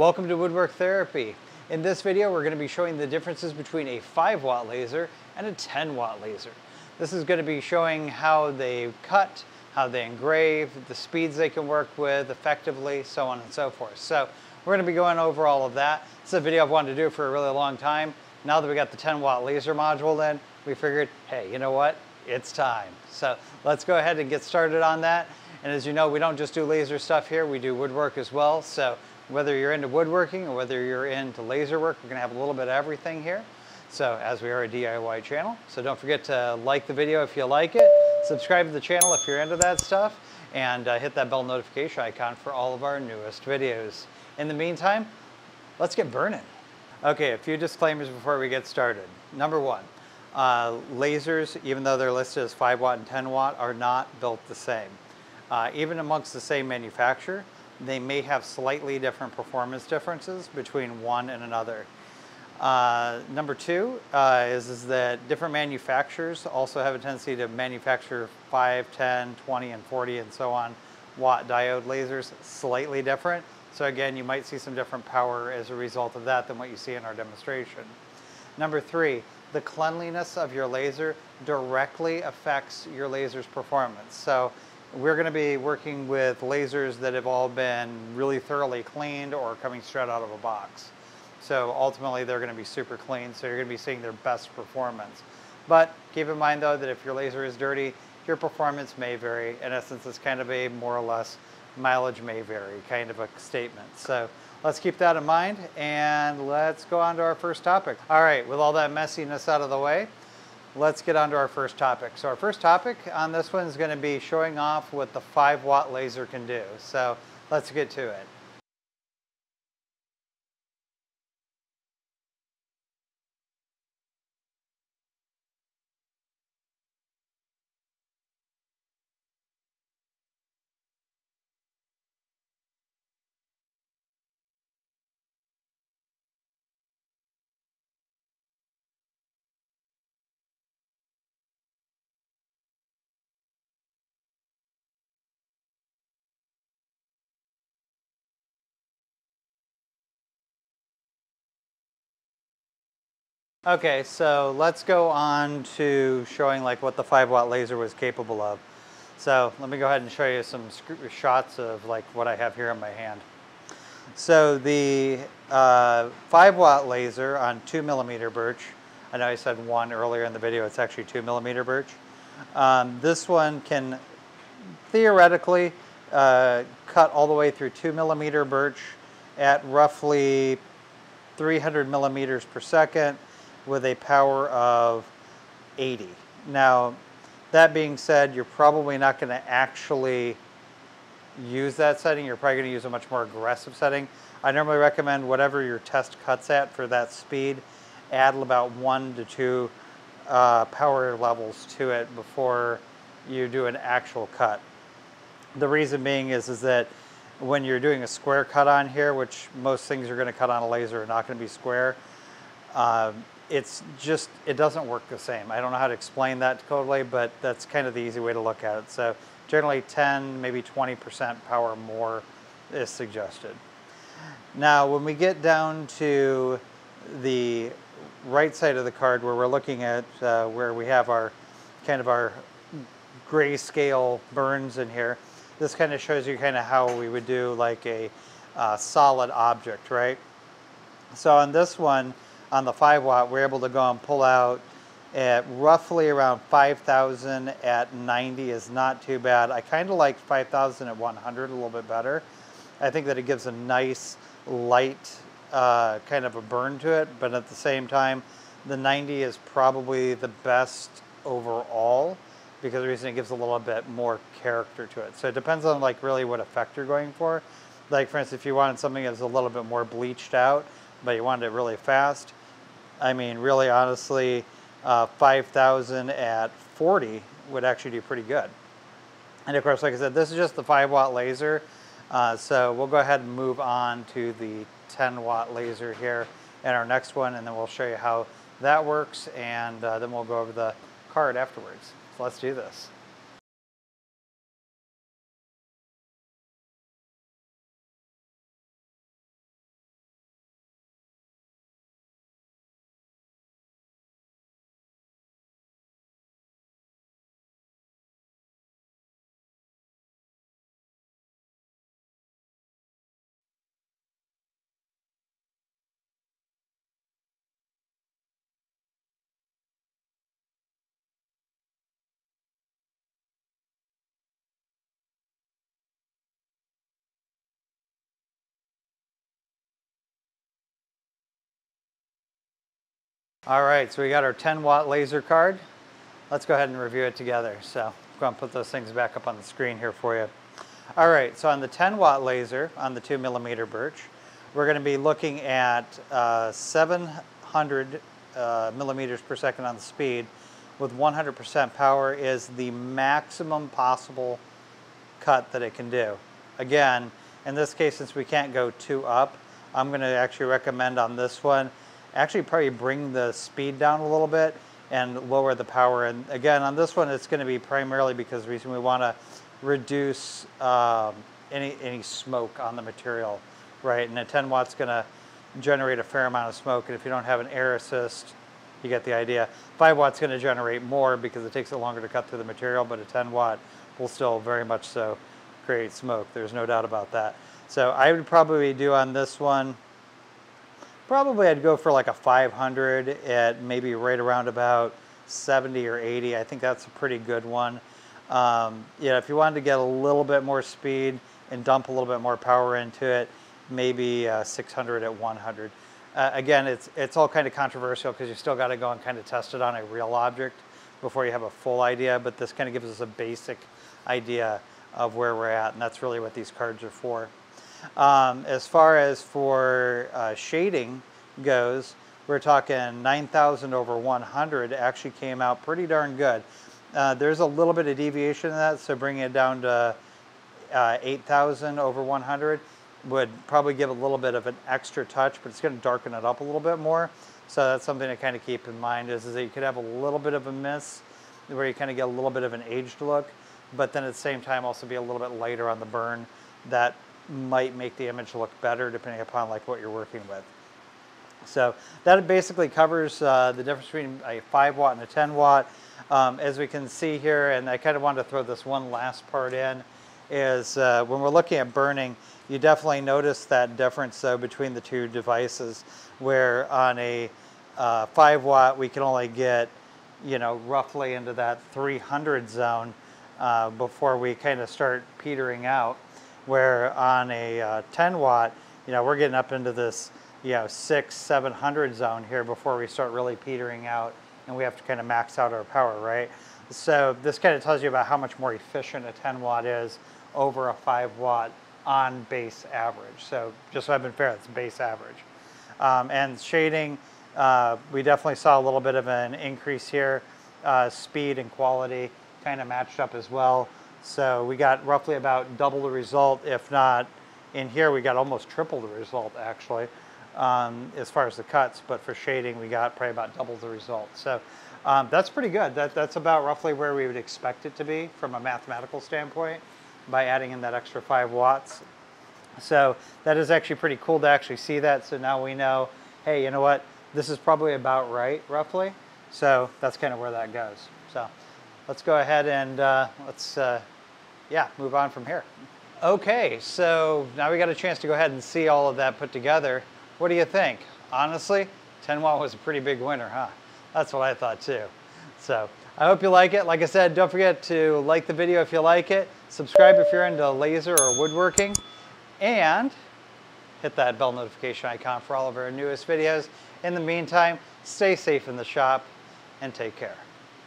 Welcome to Woodwork Therapy. In this video, we're going to be showing the differences between a 5 watt laser and a 10 watt laser. This is going to be showing how they cut, how they engrave, the speeds they can work with effectively, so on and so forth. So we're going to be going over all of that. Is a video I've wanted to do for a really long time. Now that we got the 10 watt laser module in, we figured, hey, you know what? It's time. So let's go ahead and get started on that. And as you know, we don't just do laser stuff here, we do woodwork as well. So whether you're into woodworking or whether you're into laser work, we're gonna have a little bit of everything here. So as we are a DIY channel. So don't forget to like the video if you like it, subscribe to the channel if you're into that stuff, and uh, hit that bell notification icon for all of our newest videos. In the meantime, let's get burning. Okay, a few disclaimers before we get started. Number one, uh, lasers, even though they're listed as 5 watt and 10 watt, are not built the same. Uh, even amongst the same manufacturer, they may have slightly different performance differences between one and another. Uh, number two uh, is, is that different manufacturers also have a tendency to manufacture 5, 10, 20, and 40 and so on watt diode lasers slightly different. So again, you might see some different power as a result of that than what you see in our demonstration. Number three, the cleanliness of your laser directly affects your laser's performance. So we're going to be working with lasers that have all been really thoroughly cleaned or coming straight out of a box. So ultimately they're going to be super clean, so you're going to be seeing their best performance. But keep in mind though that if your laser is dirty, your performance may vary. In essence, it's kind of a more or less mileage may vary kind of a statement. So let's keep that in mind and let's go on to our first topic. All right, with all that messiness out of the way, let's get on to our first topic. So our first topic on this one is going to be showing off what the 5 watt laser can do. So let's get to it. Okay, so let's go on to showing like what the 5 watt laser was capable of. So let me go ahead and show you some shots of like what I have here in my hand. So the uh, 5 watt laser on 2 millimeter birch, I know I said 1 earlier in the video, it's actually 2 millimeter birch. Um, this one can theoretically uh, cut all the way through 2 millimeter birch at roughly 300 millimeters per second with a power of 80. Now, that being said, you're probably not going to actually use that setting. You're probably going to use a much more aggressive setting. I normally recommend whatever your test cuts at for that speed, add about one to two uh, power levels to it before you do an actual cut. The reason being is, is that when you're doing a square cut on here, which most things you're going to cut on a laser are not going to be square, uh, it's just, it doesn't work the same. I don't know how to explain that totally, but that's kind of the easy way to look at it. So generally 10, maybe 20% power more is suggested. Now, when we get down to the right side of the card where we're looking at uh, where we have our kind of our grayscale burns in here, this kind of shows you kind of how we would do like a uh, solid object, right? So on this one, on the 5 watt, we're able to go and pull out at roughly around 5,000 at 90 is not too bad. I kind of like 5,000 at 100 a little bit better. I think that it gives a nice light uh, kind of a burn to it, but at the same time, the 90 is probably the best overall because the reason it gives a little bit more character to it. So it depends on like really what effect you're going for. Like for instance, if you wanted something that's a little bit more bleached out, but you wanted it really fast, I mean, really honestly, uh, 5,000 at 40 would actually do pretty good. And of course, like I said, this is just the 5 watt laser. Uh, so we'll go ahead and move on to the 10 watt laser here in our next one, and then we'll show you how that works, and uh, then we'll go over the card afterwards. So let's do this. All right, so we got our 10 watt laser card. Let's go ahead and review it together. So I'm going to put those things back up on the screen here for you. All right, so on the 10 watt laser on the 2 millimeter birch, we're going to be looking at uh, 700 uh, millimeters per second on the speed with 100% power is the maximum possible cut that it can do. Again, in this case, since we can't go two up, I'm going to actually recommend on this one, actually probably bring the speed down a little bit and lower the power. And again, on this one, it's going to be primarily because the reason we want to reduce um, any, any smoke on the material, right? And a 10 watt's going to generate a fair amount of smoke. And if you don't have an air assist, you get the idea. 5 watt's going to generate more because it takes it longer to cut through the material, but a 10 watt will still very much so create smoke. There's no doubt about that. So I would probably do on this one, probably I'd go for like a 500 at maybe right around about 70 or 80. I think that's a pretty good one. Um, yeah, if you wanted to get a little bit more speed and dump a little bit more power into it, maybe uh, 600 at 100. Uh, again, it's, it's all kind of controversial because you still got to go and kind of test it on a real object before you have a full idea, but this kind of gives us a basic idea of where we're at, and that's really what these cards are for. Um, as far as for uh, shading goes, we're talking 9,000 over 100 actually came out pretty darn good. Uh, there's a little bit of deviation in that, so bringing it down to uh, 8,000 over 100 would probably give a little bit of an extra touch, but it's going to darken it up a little bit more. So that's something to kind of keep in mind is, is that you could have a little bit of a miss where you kind of get a little bit of an aged look, but then at the same time also be a little bit lighter on the burn. That might make the image look better depending upon like what you're working with. So that basically covers uh, the difference between a 5 watt and a 10 watt. Um, as we can see here, and I kind of wanted to throw this one last part in, is uh, when we're looking at burning, you definitely notice that difference though between the two devices where on a uh, 5 watt we can only get you know roughly into that 300 zone uh, before we kind of start petering out where on a uh, 10 watt you know we're getting up into this you know six 700 zone here before we start really petering out and we have to kind of max out our power right so this kind of tells you about how much more efficient a 10 watt is over a 5 watt on base average. So just so I've been fair, it's base average. Um, and shading, uh, we definitely saw a little bit of an increase here. Uh, speed and quality kind of matched up as well. So we got roughly about double the result, if not in here we got almost triple the result actually um, as far as the cuts, but for shading we got probably about double the result. So um, that's pretty good. That, that's about roughly where we would expect it to be from a mathematical standpoint by adding in that extra 5 watts. So that is actually pretty cool to actually see that. So now we know, hey, you know what? This is probably about right, roughly. So that's kind of where that goes. So let's go ahead and uh, let's, uh, yeah, move on from here. Okay, so now we got a chance to go ahead and see all of that put together. What do you think? Honestly, 10 watt was a pretty big winner, huh? That's what I thought too. So I hope you like it. Like I said, don't forget to like the video if you like it, subscribe if you're into laser or woodworking, and hit that bell notification icon for all of our newest videos. In the meantime, stay safe in the shop and take care.